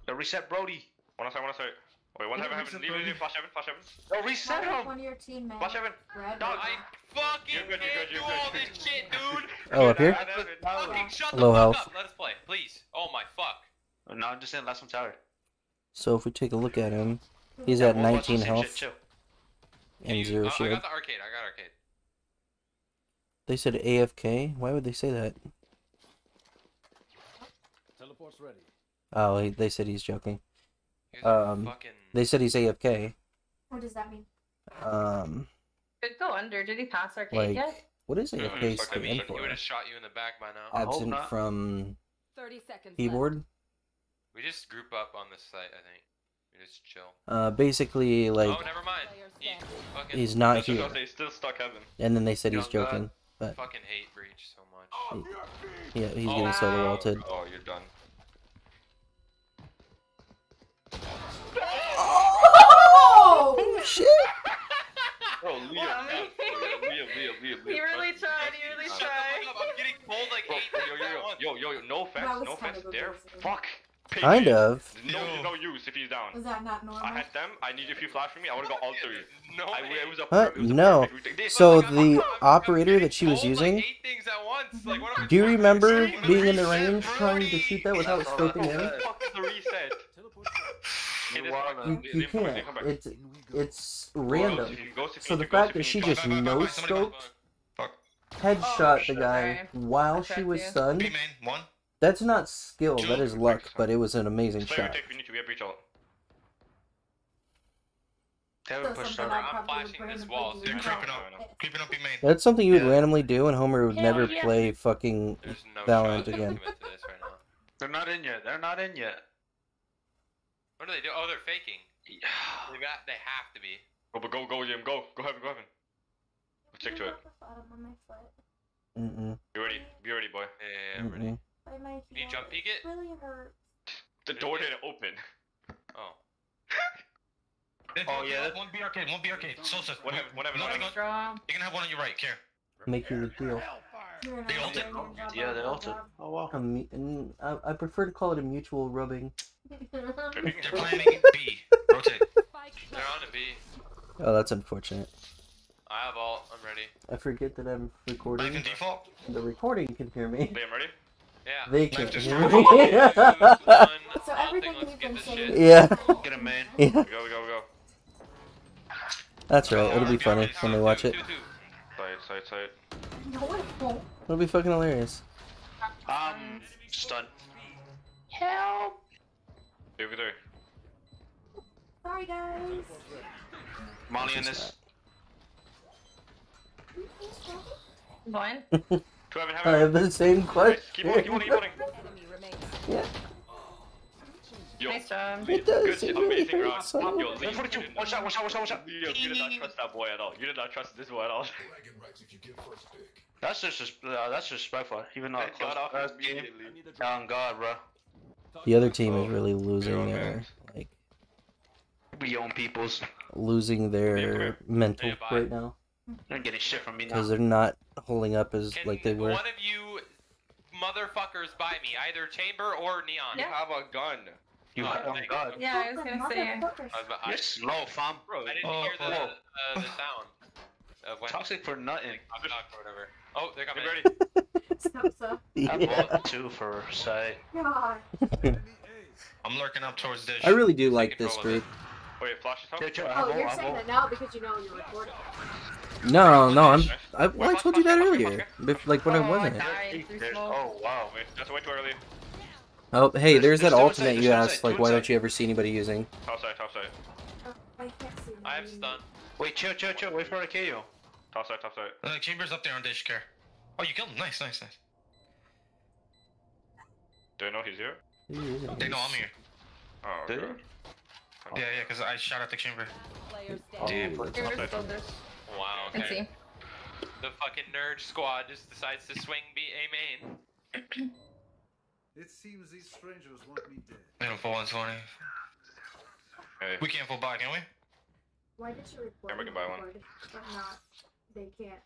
The reset Brody. one side, one side. Wait, one Yeah, heaven, what's heaven. up, Leave, leave, Brody? leave. Flash heaven, flash heaven. No, reset Why him. one of your teammates Flash heaven. red Dog, I fucking You're good, you're can't good, you're do all good. this shit, dude. [LAUGHS] Oh, up here? Heaven. Fucking shut Low the health. up. Let us play, please. Oh my fuck. No, I'm just saying last one tower. So if we take a look at him, he's Yeah, at we'll watch the 19 health shit, chill. Can and you- zero I shield. got the arcade. I got arcade. They said AFK. Why would they say that? Teleport's ready. Oh, he, they said he's joking. You Um, fucking. They said he's AFK. What does that mean? Um, Could go under. Did he pass arcade like, yet? what does Mm, AFK stand mean. for? He would have shot you in the back by now. Absent from 30 seconds. left. keyboard. We just group up on this site, I think. We just chill. Uh, basically, like oh, never mind. He fucking, he's not That's here, I was gonna say, still stuck heaven. and then they said he's Young God. joking. But fucking hate breach so much. Oh, yeah, he's Oh, getting solo wow. Oh, you're done. Oh! [LAUGHS] oh shit! Bro, Liam, Well, I mean- Liam, Liam, Liam, Liam, He really tried. He really tried. I'm getting pulled like eight yo, yo, yo, yo, yo, yo, no offense, no offense. of They're embarrassing. fuck. Kind of. No, Yo. no use if he's down. Was that not normal? I had them. I need if you flash for me, I would have got all three. No, I, it was a What? it was No. perfect So Like, the I'm- I'm operator that she was using- Like at once. Like, what Do you remember Sorry, being in the reset, range trying to shoot that without scoping in? Fuck is the reset. [LAUGHS] It is You, you can't. It's it's random. if you go- if you So the need to go, fact that she just no bye, somebody go. scoped, headshot oh, the guy while she was to. Stunned. Main, one. That's not skill. Two. That is luck. But it was an amazing Play shot. retake, we need to get breach out. They haven't pushed something out. I I'm flashing this randomly wall, so They're creeping up. Creeping up B main. That's something you would Yeah. randomly do, and Homer would Hell never yeah. play fucking There's no Valorant again. commit to this right. They're not in yet. They're not in yet. What do they do? Oh, they're faking. They got. They have to be. Go, but go, go, Jim, go, go heaven, go heaven. Stick to it. Mm-mm, Be ready, be ready, boy. Yeah, yeah, yeah, I'm ready. Mm-mm. Can you jump peek it? Really hurt. The door didn't open. Oh. [LAUGHS] Oh, yeah, that- One B arcade, one B arcade. Sosa. One heaven, one heaven, No, no, no. You're gonna have one on your right, care. Make you the deal. You're They ulted. doing your job, Yeah, they job, ulted. job. Oh wow. A mu- mm, I, I prefer to call it a mutual rubbing. [LAUGHS] They're planning B. Rotate. They're on a B. Oh, that's unfortunate. I have all. I'm ready. I forget that I'm Back recording. in default. The recording can hear me. I'm ready? Yeah. They can't is hear me. [LAUGHS] So everything thing, let's we've been saying- yeah, Get him, man. yeah. We go, we go, we go. That's right. It'll be funny when they watch it. Two, two. Side, side, side. No, it won't. It'll be fucking hilarious. Um, stun. Help. Three over there. Sorry, guys. Molly in this. Blind. [LAUGHS] Two heaven, I have the same question. Keep holding, keep holding, keep holding. enemy remains. Yeah, Yo, Nice job. it does. good, It really amazing hurts. round. son. Yo, Liam, you did Watch out, watch out, watch out, watch out. Liam, you did not trust that boy at all. You did not trust this boy at all. That's just uh, that's disrespectful. Even though That got off that's game. immediately. Oh God, bro. The other team is really losing their man. like We own peoples. losing their mental right now They're getting shit from me now. because they're not holding up as Can like they were. one of you motherfuckers buy me either chamber or neon? You have a gun. You, Oh, oh thank God. Yeah, I was gonna say. I, was about- I, You're slow, fam. Bro, I didn't Oh, hear the, oh. uh, the sound of when Toxic for nothing. I'm talking or whatever. Oh, they're coming. Get ready. Sosa. I bought two for sight. God. [LAUGHS] I'm lurking up towards this. I really do like this control of group. Wait, flash is Chill, up. chill, I Oh, you're all, I saying that now because you know you're recording. No, no, I'm. I, well, I told you that earlier. Bef- Like when I oh, wasn't. I died through There's- smoke. Oh wow. Wait, that's way too early. Oh, hey, There's- there's that there's two alternate inside, you there's two asked. Like, why two don't you ever see anybody using? Top side, top side. Oh, I can't see. I have stun. Wait, chill, chill, chill. Wait for a KO. Top side, top side. Uh, Chambers up there on dish, care. Oh, you killed him. Nice, nice, nice. Do I know he's here? They know I'm here. Oh, Did God. Yeah, yeah, because I shot at the chamber. Players Oh, standing. but- Here, let's go this. Wow. Okay. see. The fucking nerd squad just decides to swing B A main. It seems these strangers want me dead. They don't full 120. Hey. We can't full buy, can we? Why did you report? Yeah, we can buy one. But not. They can't.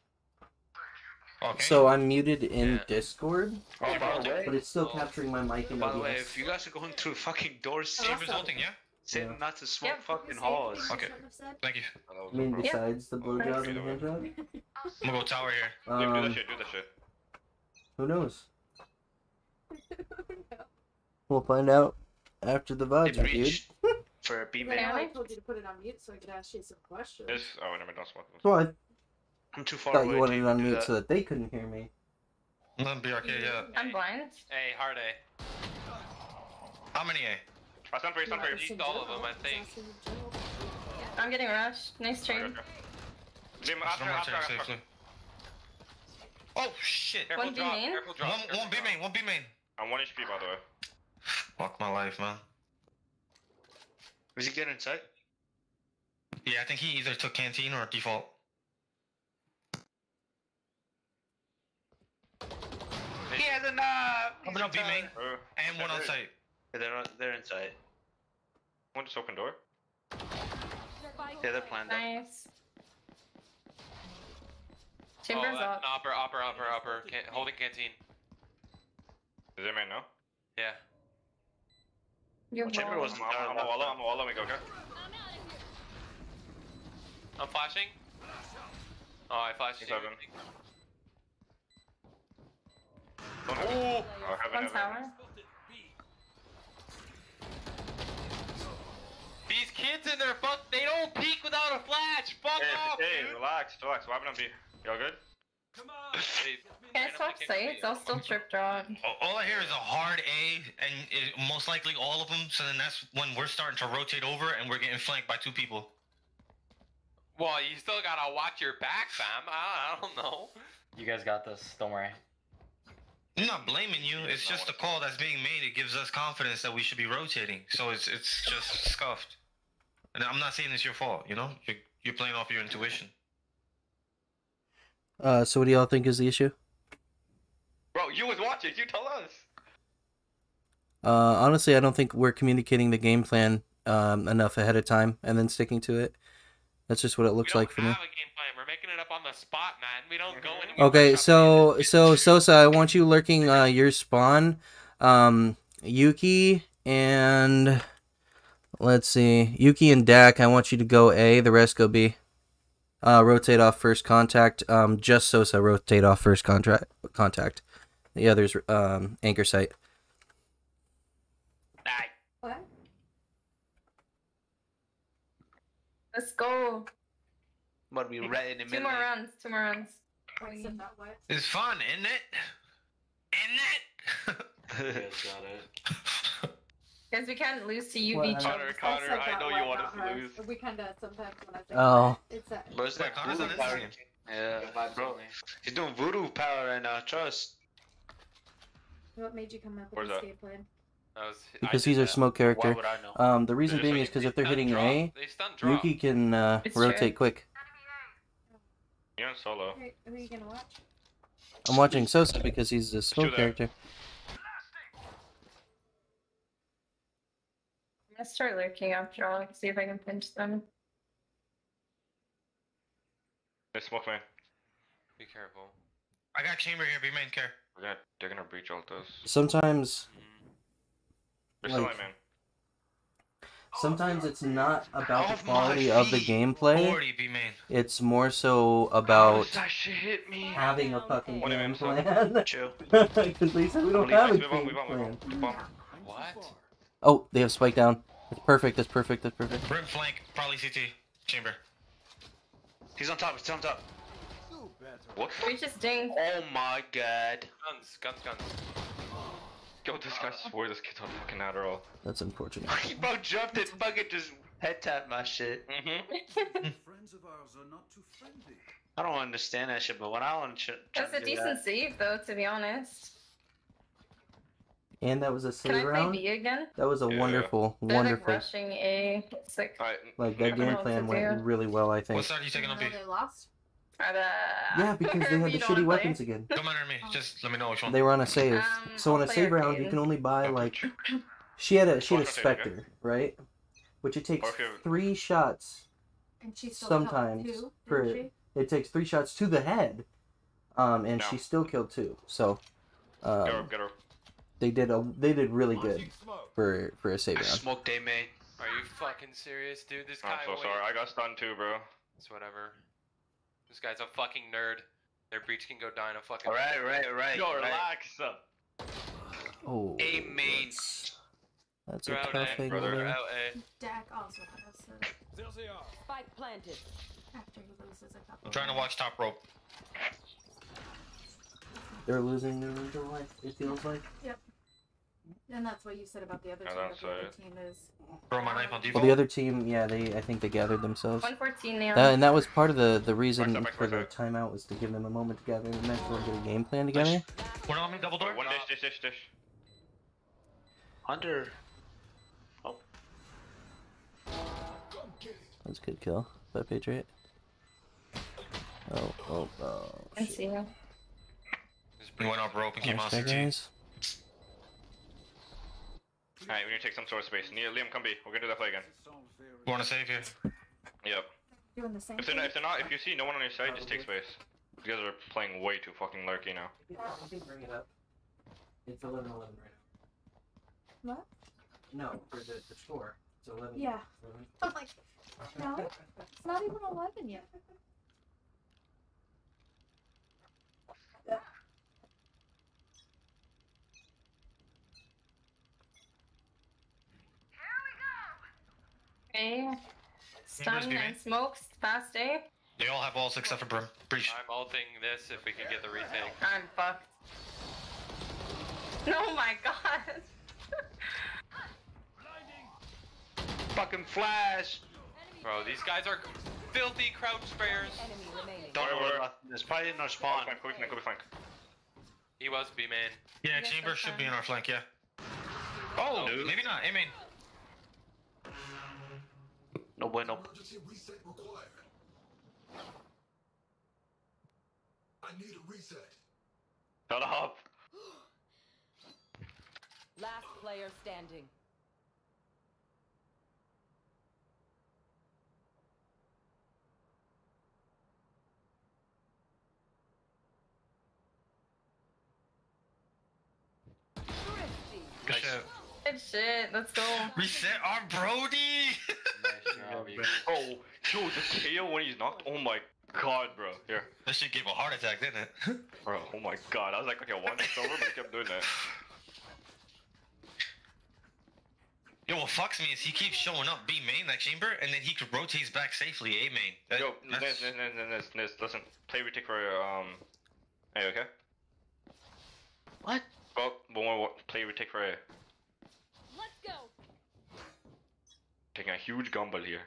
Okay. So I'm muted in Yeah. Discord, Oh, by the but it's still capturing my mic in By the way, if you guys are going through fucking doors, Oh, Chambers awesome. yeah? Say Yeah. not to smoke Yep. fucking Say halls. anything you Okay. shouldn't have said? Thank you. I mean, Yeah. besides the blowjob and the hand job. [LAUGHS] I'm gonna go tower here. Liam, do that Um, shit, do that shit. who knows? [LAUGHS] We'll find out after the They VODs are viewed. for a B But man. now I told you to put it on mute so I could ask you some questions. This. Oh, I never mind, don't smoke. Well, I I'm too far thought away you wanted it even on mute that. so that they couldn't hear me. I'm gonna be arcade, yeah. I'm blind. Hey, hard A. I'm many A? I stand for you, stand for you. Beat all of them, I think. I'm getting rushed. Nice Okay, trade. okay. Dim, after, after, after. Oh shit! Careful One B main? careful drop. One, careful one B drop. main, one B main. I'm 1 HP by the way. Fuck my life, man. Was he getting inside? Yeah, I think he either took canteen or default. He has a knob! Coming up B main Uh, and one on site. They're, on- they're inside. One just open door. Yeah, they're planned up. Nice. Chambers oh, uh, up. upper, upper, upper, upper. Can- holding canteen. Is it man now? Yeah. You Chamber roll. wasn't I'm, I'm, I'm a wall, I'm a wall, let me go, okay? I'm flashing. Oh, I flashed you. Seven. Ooh. Oh, heaven, One heaven. tower. These kids in their fuck, they don't peek without a flash. Fuck Hey, off, hey, dude. relax, relax. What happened on B? Y'all good? [LAUGHS] Hey, Can I swap sites? I'll still trip drop. All- oh, All I hear is a hard A, and it, most likely all of them. So then that's when we're starting to rotate over, and we're getting flanked by two people. Well, you still gotta watch your back, fam. I, I don't know. You guys got this. Don't worry. I'm not blaming you. It's just a call that's being made. It gives us confidence that we should be rotating. So it's it's just scuffed. And I'm not saying it's your fault. You know, you're you're playing off your intuition. Uh, so what do y'all think is the issue? Bro, you was watching. You tell us. Uh, honestly, I don't think we're communicating the game plan um, enough ahead of time and then sticking to it. That's just what it looks we like don't for me. have a game plan. We're making it up on the spot, man. We don't go anywhere. Okay, so so Sosa, I want you lurking uh, your spawn, um, Yuki and let's see, Yuki and Dak. I want you to go A. The rest go B. Uh, rotate off first contact. Um, just Sosa rotate off first contract contact. The others um anchor site. What? Let's go. But we rat in the Two middle. more runs. Two more runs. You said that what? It's fun, isn't it? Isn't it? You guys got it. Because we can't lose to UV. Well. Connor, Connor, said I know you want us to lose. We kind of sometimes when I think Oh. about it, it's that. Bro, it's Wait, that Connor's voodoo on this power. game. Yeah, Vibes bro. He's doing voodoo power right now, trust. What made you come up with Where's this game plan? Was, Because he's our that. smoke Why character. would I know? Um, the reason Just being like is because if they're hitting drop. A, they. Yuki can uh, It's true. rotate quick. You're in solo. Who are you gonna watch? I'm watching Sosa because he's a smoke character. Gonna start lurking after all. See if I can pinch them. They smoke man. Be careful. I got chamber here. Be main care. We're gonna, they're gonna breach all those. Sometimes mm-hmm. They're Like- still in man. Sometimes it's not about Off the my quality of the gameplay. 40 be main. It's more so about does hit me? having a fucking game plan. Chill. Because they said we don't have a us, move on, game move on, move plan. What? Oh, they have spike down. That's perfect. That's perfect. That's perfect. Brim flank. Probably CT. Chamber. He's on top. He's on top. What? We just dinged. Oh my god. Guns, guns, guns. Yo, this guy swore this kid's on fucking Adderall. That's unfortunate. He [LAUGHS] bro jumped and fucking just head tapped my shit. Mm-hmm. Friends of ours are not too friendly. I don't understand that shit, but when I want to. That's a decent save, though, to be honest. And that was a Can I save play round. B again? That was a Yeah. wonderful, They're like rushing A. It's like, Alright. Like yeah. that game plan went do. really well. I think. What think. side are you taking on B? they lost. uh, Yeah, because they [LAUGHS] had the shitty weapons play? again. Don't matter to me. Just let me know which one. They were on a save. Um, so on I'll a save round, you can only buy Oh, like she had a she had a Watch rotate, okay? specter, right? Which it takes Okay. three shots. And she still killed Sometimes two, for didn't she? it takes three shots to the head, um, and No. she still killed two. So, Get her, um, get her. They did a they did really good for for a save I round. smoked a main. Are you fucking serious, dude? This guy. I'm so wait- sorry. I got stunned too, bro. It's whatever. This guy's a fucking nerd. Their breach can go down a fucking. Alright, right, right. Yo, right. relax. Oh, A main. that's They're a out tough A, thing. brother. over They're there. Dak also has a, There they are. Spike planted. after he loses a couple. I'm trying to watch top rope. They're losing their real life. It feels like. Yep. And that's what you said about the other team. that the other team is. Throw my knife on um, default. Well, the other team, yeah, they I think they gathered themselves. 114 now. That, and that was part of the the reason Back side, for back the timeout was to give them a moment to gather and mentally get a game plan together. One on me, double door. One dish, dish, dish, dish. Under. Oh. That's a good kill by Patriot. Oh, oh, oh. I see you. We went up rope and came Nice out try, CT. Alright, we need to take some sort of space. Neil, Liam, come B. We're gonna do that play again. You want to save here? Yep. Doing the same If they're, not, if they're not, if you see no one on your side, just take space. You guys are playing way too fucking lurky now. bring it up. It's 11 11 right now. What? No, for the, the score. It's 11. Yeah. I'm like, no, [LAUGHS] it's not even 11 yet. Okay. Stun B, and man. smokes. Fast A. They all have walls except for Brim. Breach. I'm ulting this if we can get the retake. I'm fucked. Oh my god. Fucking flash. Bro, these guys are filthy crouch sprayers. Don't worry where? about this. Probably in our spawn. Flank, Kobe flank, Kobe flank. He was B man. Yeah, chamber should be in our flank. Yeah. Oh, oh maybe not. I mean, No bueno. Emergency. I need a reset. Shut up. Last player standing. Good shit. Let's go. Reset our Brody. Nice job, you. Oh, yo, the tail when he's knocked. Oh my god, bro. Here. that shit gave a heart attack, didn't it? [LAUGHS] Bro, oh my god. I was like, okay, one it's over, but he kept doing that. Yo, what fucks me is he keeps showing up B main that chamber, and then he could rotates back safely A main. That- Yo, that's- Niz, Niz, Niz, Niz, Niz, Niz, listen. Play retake for, um... Hey, okay? What? Well, one more, play retake for A. Let's go. Taking a huge gamble here.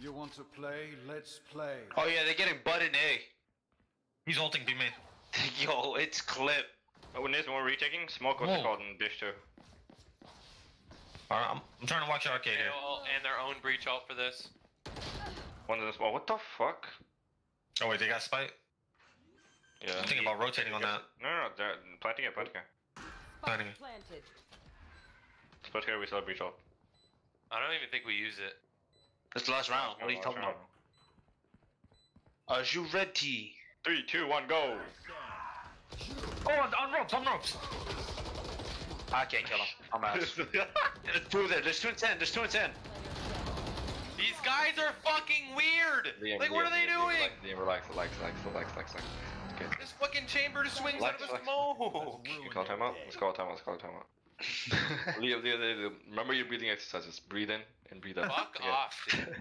You want to play? Let's play. Oh yeah, they're getting butt in A. He's ulting B main. [LAUGHS] Yo, it's clip. Oh, Niz, when we're retaking, smoke what's Whoa. it called in dish too. Alright, I'm, I'm trying to watch arcade And, here. all- and their own breach ult for this. One's in the small. Oh, what the fuck? Oh wait, they got spite. Yeah. I'm thinking about rotating on that. No, no, no, they're planting it, planting it. Planting it. Planted. Split here, we still have breach ult. I don't even think we use it. It's the last round. What are you talking about? Are uh, you ready? Three, two, one, go! Oh, on, on ropes, on ropes. I can't kill him. I'm out. [LAUGHS] There's two there. There's two and ten. There's two and ten. These guys are fucking weird. Liam, like, what Liam, are they Liam, doing? Liam, relax, relax, relax, relax, relax, relax. Okay. This fucking chamber just swings out of Relax, the relax. smoke. You call timeout? Let's call timeout, let's call timeout. [LAUGHS] Remember your breathing exercises. Breathe in and breathe out. Fuck Okay. off, dude.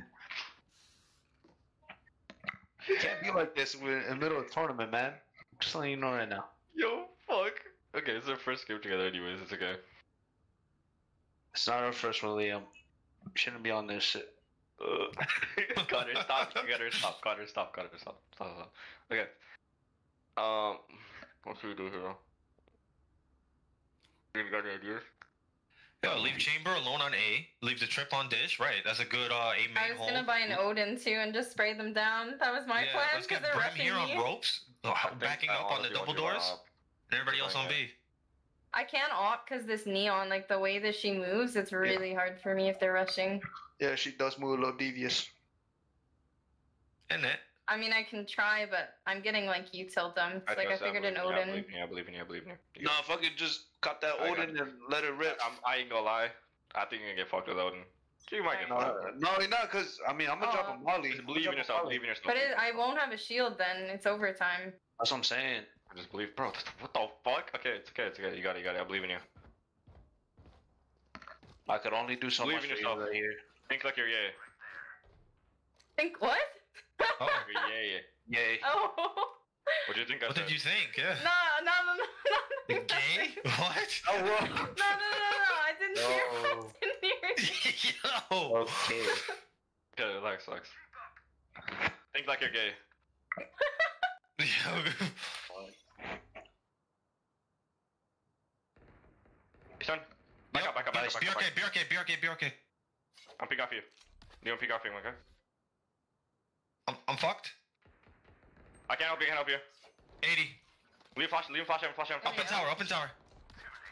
You can't be like this in the middle of a tournament, man. Just letting you know right now. Yo, fuck. Okay, it's our first game together anyways, it's okay. It's not our first one, Liam. Shouldn't be on this shit. [LAUGHS] Uh, Connor, stop. You gotta stop. Connor, stop. Connor, stop. Stop, stop. Okay. Um, what should we do here? You got any ideas? Yo, leave chamber alone on A. Leave the trip on dish. Right, that's a good uh, A main I was hold. gonna buy an Odin too and just spray them down. That was my yeah, plan let's because get they're Brim rushing here on ropes, think backing up on the double doors, up. and everybody else on B. I can't opt because this neon, like the way that she moves, it's really hard for me if they're rushing. Yeah, she does move a little devious. And it. I mean, I can try, but I'm getting like util dumped. Like I trust that, figured an believe in Odin. I believe in you. I believe in you. I believe in you. No, if I could just cut that I Odin and let it rip. I'm, I ain't gonna lie. I think you're gonna get fucked with Odin. You might get fucked. no, you're not, cause I mean I'm gonna drop oh. a molly. Just believe in yourself. Believe in yourself. But it, I won't have a shield then. It's overtime. That's what I'm saying. I just believe, bro. [LAUGHS] What the fuck? Okay, it's okay. It's okay. You got it. You got it. I believe in you. I could only do so Believe much in for yourself. you right here. Think like you're yay. Think what? Oh, [LAUGHS] yay. Yay. Oh, What do you think I What said? did you think? Yeah. No, no, no, no, no. Gay? [LAUGHS] What? Oh, whoa. No, no, no, no. I didn't hear. [LAUGHS] I No. didn't hear. Yo. Okay. Okay, relax, relax. Think like you're gay. Yo. Son, back up, back up, back up, back Be okay, be okay, be okay, be okay. I'm pick off you. You don't pick off you, okay? I'm, I'm fucked. I can't help you, I can't help you. 80. Leave flash, leave flash him, flash him. Up in tower, up in tower.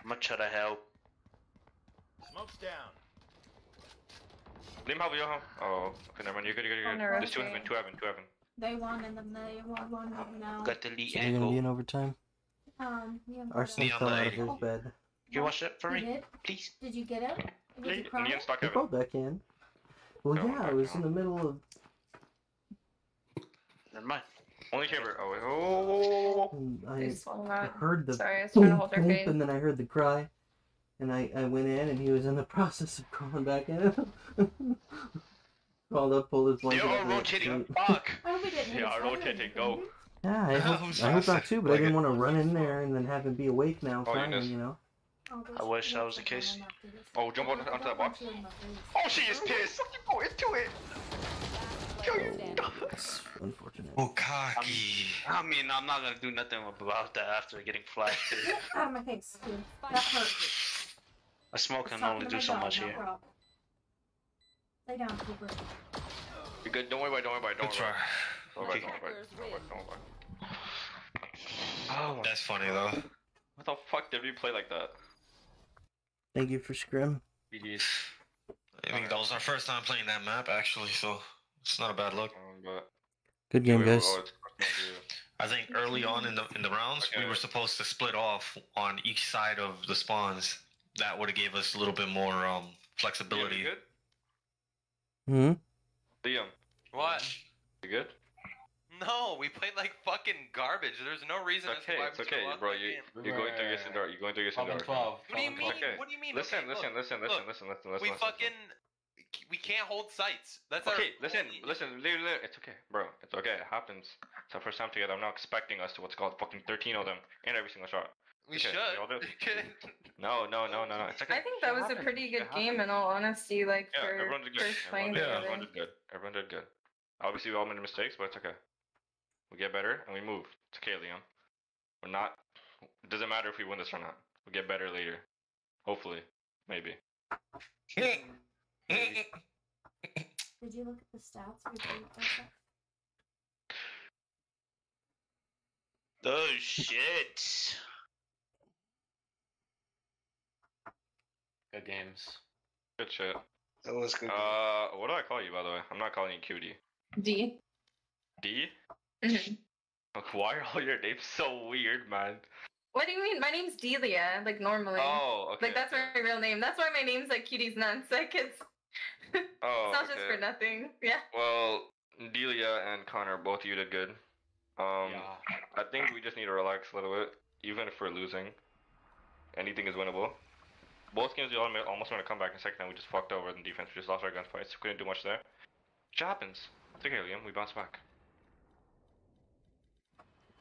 I'm gonna try to help. Smoke's down. Leave him help you, huh? Oh, okay, never mind. You're good, you're good, you're good. There's two heaven, rotate. two heaven, two heaven. They won and then they won one of them now. Got the lead Is it gonna be in overtime? Um, yeah. Arsenal Neon fell out of light. his bed. Can you watch that for You me, did? please? Did you get it? Was Le- you crying? Neon stuck He heaven. back in. Well, No, yeah, I back was in the middle of. Never mind. Only chamber. Oh, wait. Oh, and I, I heard the Sorry, I was trying to hold her boom, face. and then I heard the cry, and I, I went in, and he was in the [LAUGHS] process of crawling back in. [LAUGHS] Called up, pulled his blanket. You're over his rotating. feet. Fuck. I hope we Yeah, his head or rotating, go. Yeah, I hope, I hope not too, but I didn't Like want to run in there and then have him be awake now, Oh, crying, you know. we? Oh, there's- I wish that was the case. on that for this. Oh, jump on- I onto that box. want you in my face. Oh, she is pissed. Go into it. It's unfortunate. Bukaki. I mean, I'm not gonna do nothing about that after getting flashed. Get out of my face, dude. That hurt. A smoke It's can only do so dog, much not here. Rob. Lay down, Cooper. You're good. Don't worry about it. Don't worry about it. Don't worry about it. Don't worry about it. Don't worry about it. Don't worry about it. Oh. That's funny though. What the fuck did we play like that? Thank you for scrim. We did. I mean, that was our first time playing that map actually, so it's not a bad look. Um, but Good game, we- guys. it's- I think early on in the in the rounds, we were supposed to split off on each side of the spawns. That would have gave us a little bit more um flexibility. you good? Hmm. Liam, What? you good? No, we played like fucking garbage. There's no reason. It's as to okay. why It's we okay, lost bro. that You game. you're going through your syndrome. You're going through your 12 and syndrome. 12. What do you mean? Okay. What do you mean? Listen, Okay, listen, look, listen, look, listen, listen, listen, listen. We listen, fucking. We can't hold sights. That's our Okay, listen, only- listen, li- li- it's okay, bro. It's okay. It happens. It's our first time together. I'm not expecting us to what's called fucking 13 of them in every single shot. We okay, should. we all do. [LAUGHS] No, no, no, no, no. It's okay. I think that Shit was a pretty Shit good game, happens. in all honesty. Like Yeah, for everyone did good. first playing Everyone did, Yeah. everyone did good. Everyone did good. Obviously, we all made mistakes, but it's okay. We get better and we move. It's okay, Liam. We're not. It doesn't matter if we win this or not. We'll get better later. Hopefully, maybe. [LAUGHS] Did you look at the stats before you played that? Oh shit. Good games. Good shit. That was good. Uh, what do I call you, by the way? I'm not calling you cutie. D. D? Mhm. Why are all your names so weird, man? What do you mean? My name's Delia. Like normally. Oh, okay. Like that's my real name. That's why my name's like Cutie's Nuts. [LAUGHS] Like it's. [LAUGHS] Oh, it's not just okay. for nothing. Yeah. Well, Delia and Connor, both of you did good. Um, Yeah. I think we just need to relax a little bit, even if we're losing. Anything is winnable. Both games we almost want to come back in second, and we just fucked over in defense. We just lost our gunfights. Couldn't do much there. Shit happens. It's okay, Liam. We bounce back.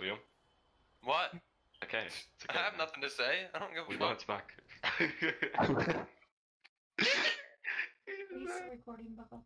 Liam. What? Okay. It's I okay. have nothing to say. I don't give We a fuck. bounce back. [LAUGHS] [LAUGHS] Still recording, Bubba?